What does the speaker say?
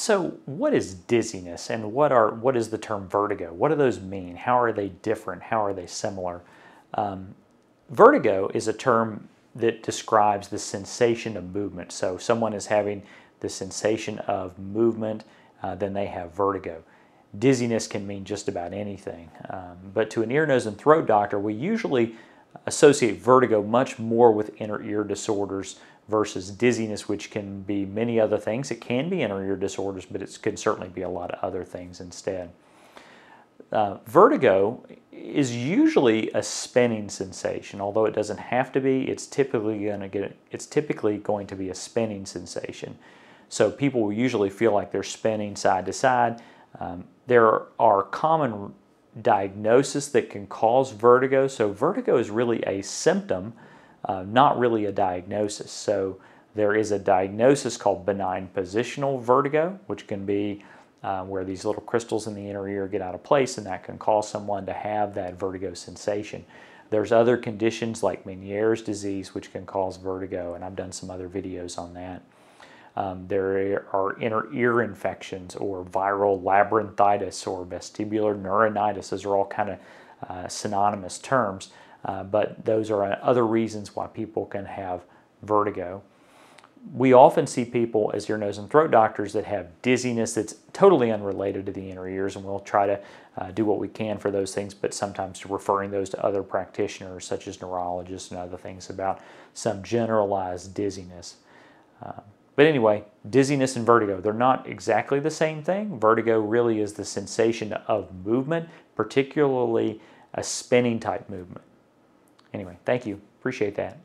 So, what is dizziness and what are what is the term vertigo? What do those mean? How are they different? How are they similar? Um, vertigo is a term that describes the sensation of movement. So, someone is having the sensation of movement, uh, then they have vertigo. Dizziness can mean just about anything. Um, but to an ear, nose, and throat doctor, we usually associate vertigo much more with inner ear disorders versus dizziness, which can be many other things. It can be inner ear disorders, but it can certainly be a lot of other things instead. Uh, vertigo is usually a spinning sensation, although it doesn't have to be. It's typically going to get it's typically going to be a spinning sensation. So people will usually feel like they're spinning side to side. Um, there are common diagnoses that can cause vertigo. So vertigo is really a symptom, uh, not really a diagnosis. So there is a diagnosis called benign positional vertigo, which can be uh, where these little crystals in the inner ear get out of place, and that can cause someone to have that vertigo sensation. There's other conditions like Meniere's disease, which can cause vertigo, and I've done some other videos on that. Um, there are inner ear infections or viral labyrinthitis or vestibular neuritis. Those are all kind of uh, synonymous terms, uh, but those are other reasons why people can have vertigo. We often see people as ear, nose, and throat doctors that have dizziness that's totally unrelated to the inner ears, and we'll try to uh, do what we can for those things, but sometimes referring those to other practitioners, such as neurologists and other things, about some generalized dizziness. Um, but anyway, dizziness and vertigo, they're not exactly the same thing. Vertigo really is the sensation of movement, particularly a spinning type movement. Anyway, thank you. Appreciate that.